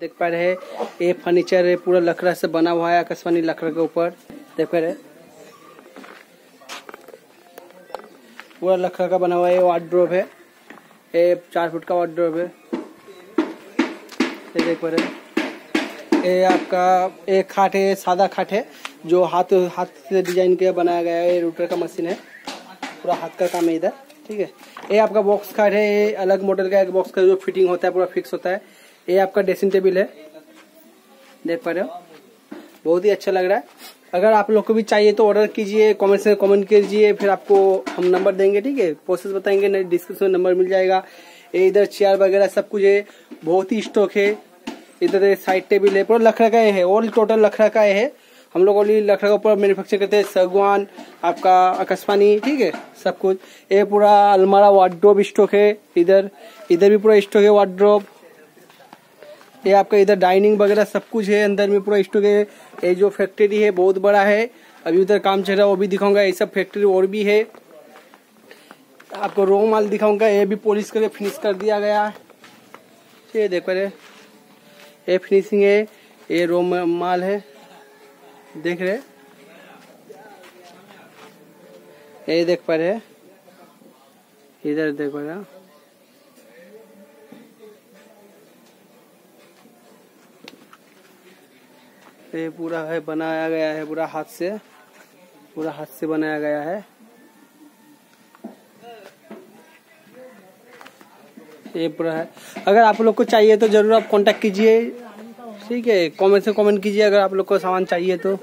देख पा रहे ये फर्नीचर है, पूरा लकड़ा से बना हुआ है, आकाशवाणी लकड़ा के ऊपर। देख पा रहे पूरा लकड़ा का बना हुआ है वार्ड्रोब है। ये चार फुट का वार्ड्रोब है। ये देख पा रहे ये आपका एक खाट है, सादा खाट है, जो हाथ हाथ से डिज़ाइन किया, बनाया गया है, ये रूटर का मशीन है। पूरा हाथ का काम है इधर, ठीक है। ये आपका बॉक्स खाट है, ये अलग मॉडल का एक बॉक्स का जो फिटिंग होता है, पूरा फिक्स होता है। ये आपका ड्रेसिंग टेबल है। देख पा रहे हो। बहुत ही अच्छा लग रहा है। अगर आप लोग को भी चाहिए तो ऑर्डर कीजिए कमेंट से कमेंट कीजिए, फिर आपको हम नंबर देंगे, ठीक है? प्रोसेस बताएँगे, नहीं डिस्क्रिप्शन में नंबर मिल जाएगा। ये इधर चेयर वगैरह सब कुछ है। बहुत ही स्टॉक है। इधर साइड टेबल है। पूरा लखड़ा का है। ऑल टोटल लखड़ा का है। हम लोग ओनली लखड़ा का ऊपर मैन्युफैक्चर करते हैं। सगवान आपका आकाशवाणी ठीक है? सब कुछ। ये पूरा अलमारा वार्ड्रोब स्टॉक है। इधर इधर भी पूरा स्टॉक है वार्ड्रोब ये आपका इधर डाइनिंग वगैरह सब कुछ है, अंदर में पूरा स्टॉक है ये जो फैक्ट्री है, बहुत बड़ा है। अभी उधर काम चल रहा है, वो भी दिखाऊँगा, ये सब फैक्ट्री और भी है। आपको रो माल दिखाऊँगा, ये भी पॉलिश करके फिनिश कर दिया गया। ये देखो रे, ये फिनिशिंग है, ये रो माल है। देख रहे ये देख पा रहे इधर देखो रहे ये पूरा है, बनाया गया है पूरा हाथ से। पूरा हाथ से बनाया गया है। ये पूरा है। अगर आप लोग को चाहिए तो ज़रूर आप कांटेक्ट कीजिए। ठीक है कमेंट से कमेंट कीजिए। अगर आप लोग को सामान चाहिए तो।